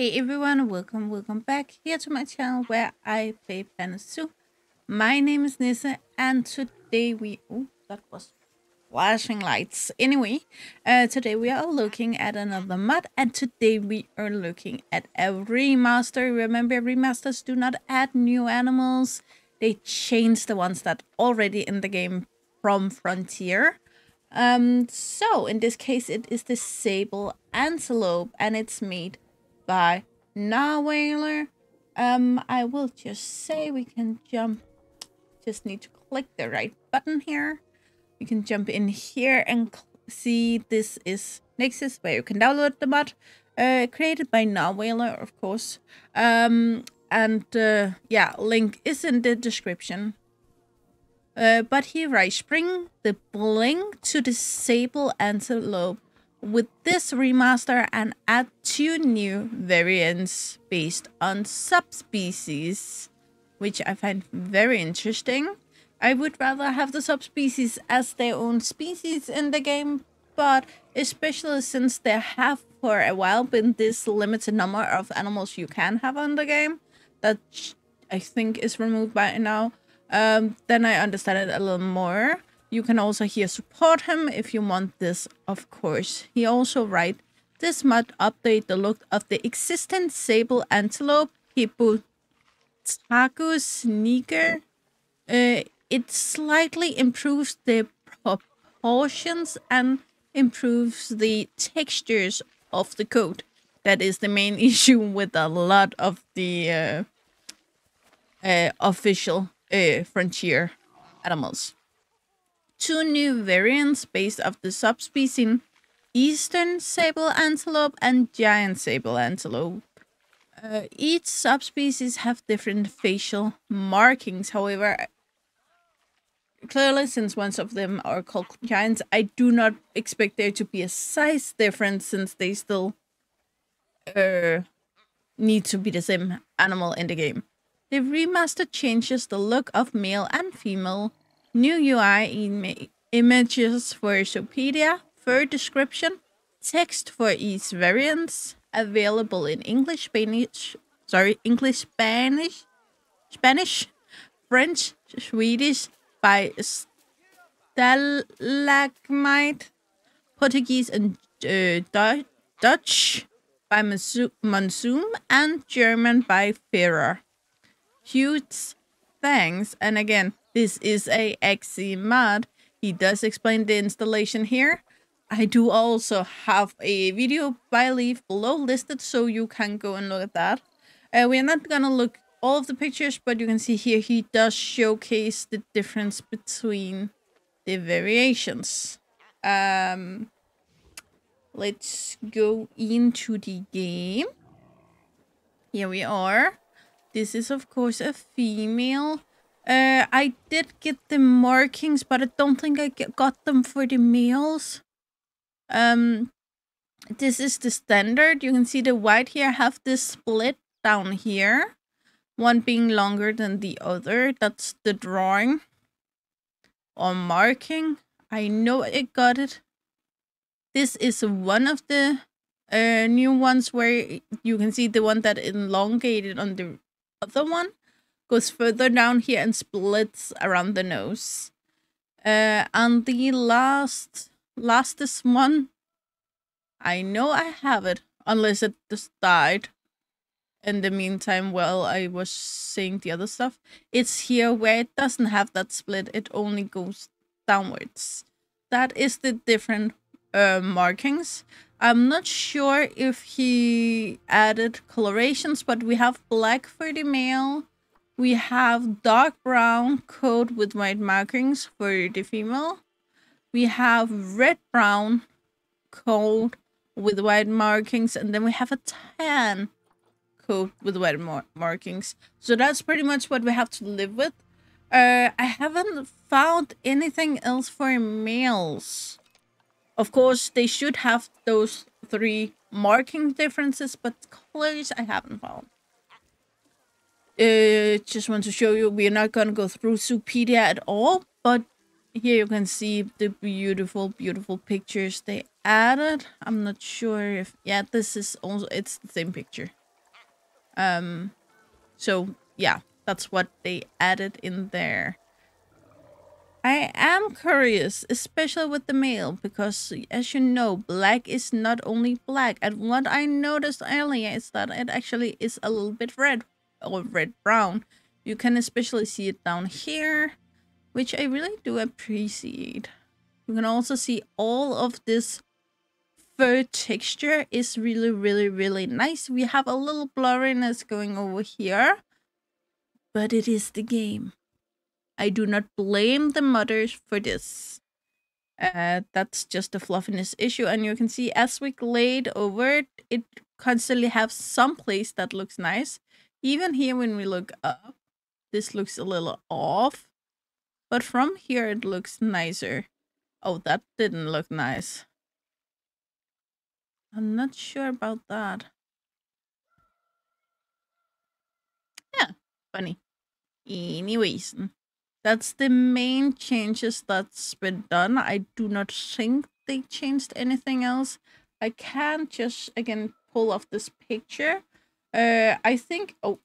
Hey everyone, welcome, welcome back here to my channel where I play Planet Zoo. My name is Nisse and today we... Oh, that was flashing lights. Anyway, uh, today we are looking at another mod and today we are looking at a remaster. Remember, remasters do not add new animals. They change the ones that already in the game from Frontier. Um, so in this case it is the Sable Antelope and it's made by Narwhaler. Um, I will just say we can jump. Just need to click the right button here. We can jump in here and see this is Nexus where you can download the mod. Uh, created by Narwhaler, of course. Um, and uh, yeah, link is in the description. Uh, but here I bring the bling to the Sable antelope with this remaster and add two new variants based on subspecies, which I find very interesting. I would rather have the subspecies as their own species in the game, but especially since there have for a while been this limited number of animals you can have on the game, that I think is removed by now, um, then I understand it a little more. You can also here support him if you want this, of course. He also write, this mod update the look of the existing sable antelope, Hippotragus niger. Uh, it slightly improves the proportions and improves the textures of the coat. That is the main issue with a lot of the uh, uh, official uh, frontier animals two new variants based off the subspecies eastern sable antelope and giant sable antelope. Uh, each subspecies have different facial markings. However, clearly since one of them are called giants, I do not expect there to be a size difference since they still uh, need to be the same animal in the game. The remaster changes the look of male and female New UI Im images for Zoopedia, fur description, text for each variants, available in English, Spanish, sorry, English, Spanish, Spanish, French, Swedish by Stalagmite, Portuguese and uh, Dutch by Monsoon, and German by Ferrer. Huge thanks, and again, this is a XE mod. He does explain the installation here. I do also have a video by Leaf below listed so you can go and look at that. Uh, we are not gonna look all of the pictures, but you can see here he does showcase the difference between the variations. Um, let's go into the game. Here we are. This is of course a female uh, I did get the markings, but I don't think I get, got them for the males. Um, this is the standard. You can see the white here have this split down here. One being longer than the other. That's the drawing. Or marking. I know I got it. This is one of the uh, new ones where you can see the one that elongated on the other one goes further down here and splits around the nose. Uh, and the last, lastest one, I know I have it, unless it just died in the meantime while I was saying the other stuff. It's here where it doesn't have that split, it only goes downwards. That is the different uh, markings. I'm not sure if he added colorations, but we have black for the male, we have dark brown coat with white markings for the female. We have red brown coat with white markings. And then we have a tan coat with white mar markings. So that's pretty much what we have to live with. Uh, I haven't found anything else for males. Of course, they should have those three marking differences, but colors I haven't found. Uh, just want to show you, we're not going to go through Zoopedia at all, but here you can see the beautiful, beautiful pictures they added. I'm not sure if, yeah, this is also, it's the same picture. Um, so yeah, that's what they added in there. I am curious, especially with the male, because as you know, black is not only black. And what I noticed earlier is that it actually is a little bit red or red brown. You can especially see it down here, which I really do appreciate. You can also see all of this fur texture is really, really, really nice. We have a little blurriness going over here, but it is the game. I do not blame the modders for this. Uh, that's just a fluffiness issue. And you can see as we glade over it, it constantly have some place that looks nice. Even here when we look up, this looks a little off. But from here it looks nicer. Oh, that didn't look nice. I'm not sure about that. Yeah, funny. Anyways, that's the main changes that's been done. I do not think they changed anything else. I can't just, again, pull off this picture. Uh, I think, oh,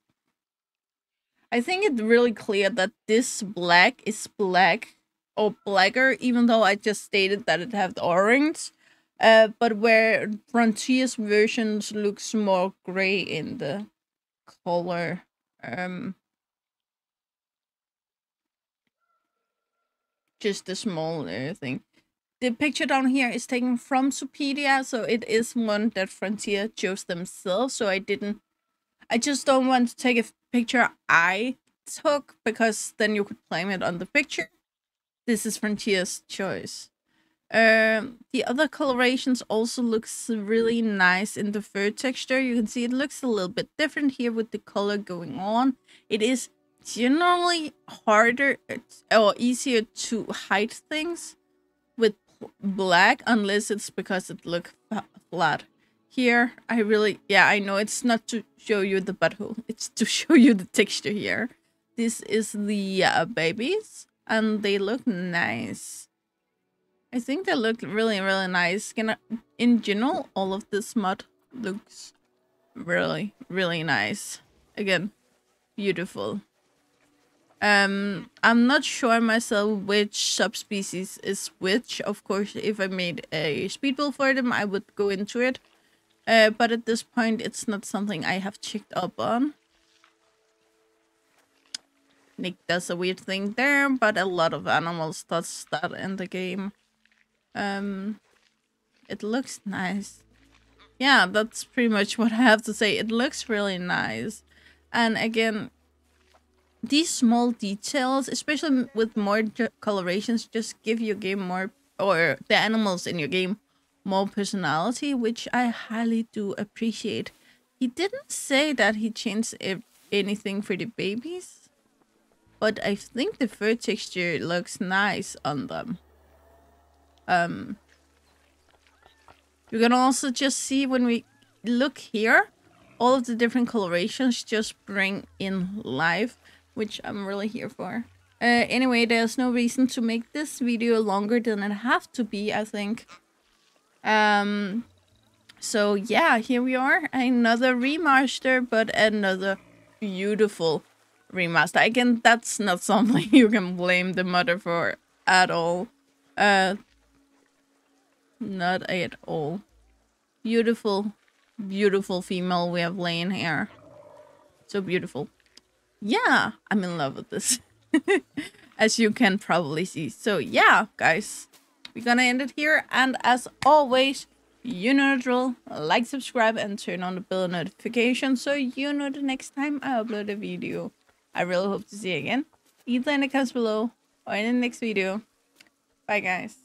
I think it's really clear that this black is black or blacker, even though I just stated that it had orange. Uh, but where Frontier's versions looks more gray in the color. Um, just a small uh, thing. The picture down here is taken from Zoopedia, so it is one that Frontier chose themselves. So I didn't, I just don't want to take a picture I took because then you could claim it on the picture. This is Frontier's choice. Um, the other colorations also looks really nice in the fur texture. You can see it looks a little bit different here with the color going on. It is generally harder or easier to hide things with black unless it's because it looks flat. Here, I really, yeah, I know it's not to show you the butthole. It's to show you the texture here. This is the uh, babies and they look nice. I think they look really, really nice. In general, all of this mod looks really, really nice. Again, beautiful. Um, I'm not sure myself which subspecies is which. Of course, if I made a speedball for them, I would go into it. Uh, but at this point, it's not something I have checked up on. Nick does a weird thing there, but a lot of animals does that in the game. Um, it looks nice. Yeah, that's pretty much what I have to say. It looks really nice. And again, these small details, especially with more colorations, just give your game more, or the animals in your game, more personality, which I highly do appreciate. He didn't say that he changed anything for the babies, but I think the fur texture looks nice on them. Um, you can also just see when we look here, all of the different colorations just bring in life which I'm really here for. Uh, anyway, there's no reason to make this video longer than it have to be, I think. Um, so yeah, here we are. Another remaster, but another beautiful remaster. Again, that's not something you can blame the modder for at all. Uh, not at all. Beautiful, beautiful female we have laying here. So beautiful yeah, I'm in love with this. as you can probably see. So yeah, guys, we're gonna end it here. And as always, you know the drill. Like, subscribe, and turn on the bell notification so you know the next time I upload a video. I really hope to see you again, either in the comments below or in the next video. Bye, guys.